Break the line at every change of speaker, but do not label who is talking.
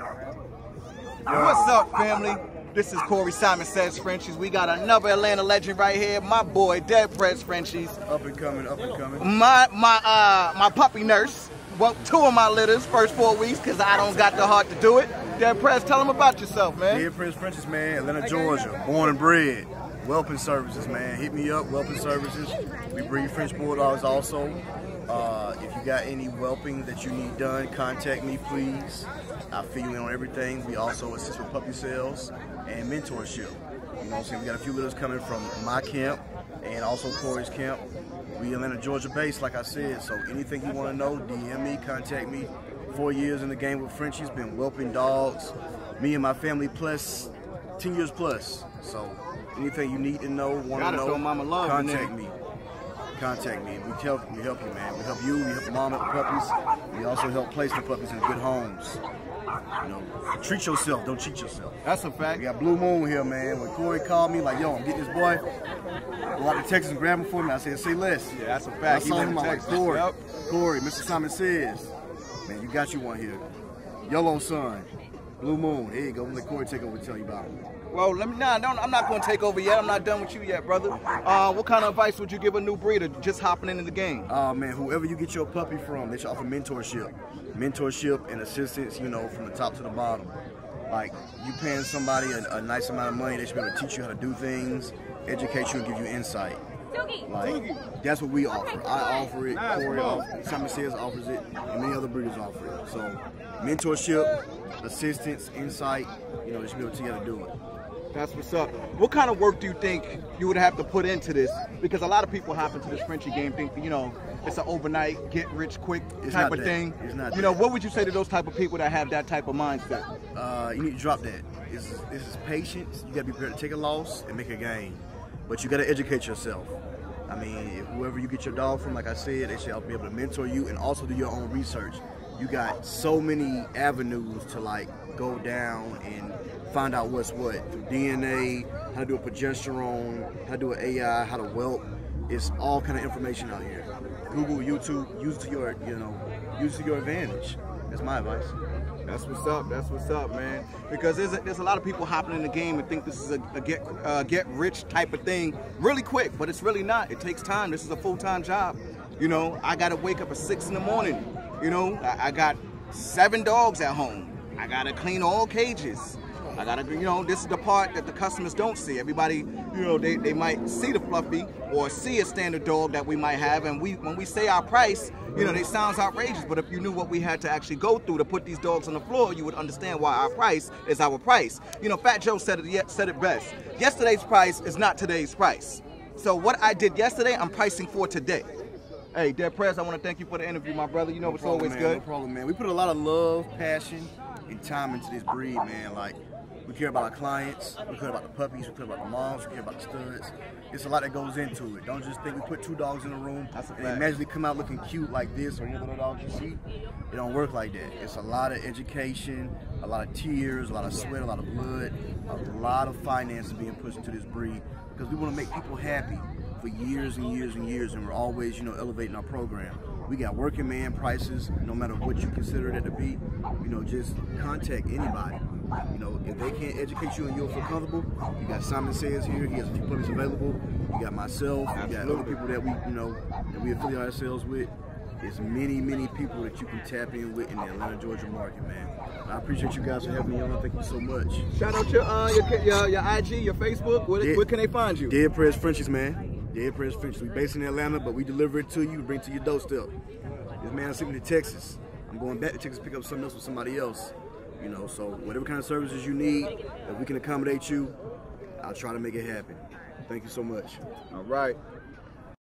What's up, family? This is Corey Simon Says Frenchies. We got another Atlanta legend right here. My boy, Dead Prez Frenchies.
Up and coming, up and coming.
My my uh my puppy nurse. Well, two of my litters first four weeks because I don't got the heart to do it. Dead Prez, tell them about yourself, man.
Dead Prez Frenchies, man. Atlanta, Georgia. Born and bred. Whelping services, man. Hit me up, whelping services. We breed French Bulldogs also. Uh, if you got any whelping that you need done, contact me, please. I'll fill you in on everything. We also assist with puppy sales and mentorship. You know what I'm saying? We got a few litters coming from my camp and also Corey's camp. We Atlanta, Georgia based, like I said. So anything you want to know, DM me, contact me. Four years in the game with Frenchies, been whelping dogs. Me and my family plus 10 years plus. So anything you need to know, want to know,
mama love
contact me. Contact me. We help, we help you, man. We help you. We help mom the puppies. We also help place the puppies in good homes. You know, treat yourself. Don't cheat yourself.
That's a fact.
We got Blue Moon here, man. When Corey called me, like, yo, I'm getting this boy. Go out to Texas and grab him for me. I said, say less.
Yeah, that's a fact.
saw
He
him,
live
I'm like. Corey,
Yep.
Corey, Mr. Simon says, man, you got you one here. Yellow Sun, Blue Moon. Here you go. Let Corey take over and tell you about him.
Well, let me. Nah, no, I'm not going to take over yet. I'm not done with you yet, brother. Uh, what kind of advice would you give a new breeder just hopping into the game?
Oh man, whoever you get your puppy from, they should offer mentorship, mentorship and assistance. You know, from the top to the bottom. Like you paying somebody a, a nice amount of money, they should be able to teach you how to do things, educate you, and give you insight. Like that's what we offer. I offer it. Corey offers. Simon Says offers it, and many other breeders offer it. So, mentorship, assistance, insight. You know, they should be able to teach you do it.
That's what's up. What kind of work do you think you would have to put into this? Because a lot of people hop into this Frenchie game thinking, you know, it's an overnight, get rich quick
It's
type of
that.
thing.
It's not
You know, what would you say to those type of people that have that type of mindset?
uh, you need to drop that. Is, patience. You got to be prepared to take a loss and make a gain. But you got to educate yourself. I mean, whoever you get your dog from, like I said, they should be able to mentor you and also do your own research. You got so many avenues to like go down and find out what's what through DNA, how to do a progesterone, how to do an AI, how to whelp. It's all kind of information out here. Google, YouTube, use to your, you know, use to your advantage. That's my advice.
That's what's up. That's what's up, man. Because there's a, there's a lot of people hopping in the game and think this is a, a get uh, get rich type of thing really quick, but it's really not. It takes time. This is a full time job. You know, I got to wake up at six in the morning. You know, I, I got seven dogs at home. I got to clean all cages. I gotta, you know, this is the part that the customers don't see. Everybody, you know, they, they might see the fluffy or see a standard dog that we might have, and we when we say our price, you know, it sounds outrageous. But if you knew what we had to actually go through to put these dogs on the floor, you would understand why our price is our price. You know, Fat Joe said it said it best. Yesterday's price is not today's price. So what I did yesterday, I'm pricing for today. Hey, Dead Prez, I want to thank you for the interview, my brother. You know it's
problem,
always
man,
good.
No problem, man. We put a lot of love, passion, and time into this breed, man. Like, we care about our clients, we care about the puppies, we care about the moms, we care about the studs. It's a lot that goes into it. Don't just think we put two dogs in a room
That's a
and they magically come out looking cute like this or any other dog you see. It don't work like that. It's a lot of education, a lot of tears, a lot of sweat, a lot of blood, a lot of finances being pushed into this breed because we want to make people happy for years and years and years, and we're always, you know, elevating our program. We got working man prices, no matter what you consider it to be. You know, just contact anybody. You know, if they can't educate you and you'll feel comfortable, you got Simon Says here. He has a few puppies available. You got myself. You got other people that we, you know, that we affiliate ourselves with. There's many, many people that you can tap in with in the Atlanta, Georgia market, man. I appreciate you guys for having me on. Thank you so much.
Shout out your uh, your, your your IG, your Facebook. Where,
Yeah.
where can they find you?
Dead Prez Frenchies, man. Dead Prez Frenchies. We based in Atlanta, but we deliver it to you, bring it to your doorstep. This man sent me to Texas. I'm going back to Texas to pick up something else with somebody else. You know, so whatever kind of services you need, if we can accommodate you, I'll try to make it happen. Thank you so much.
All right.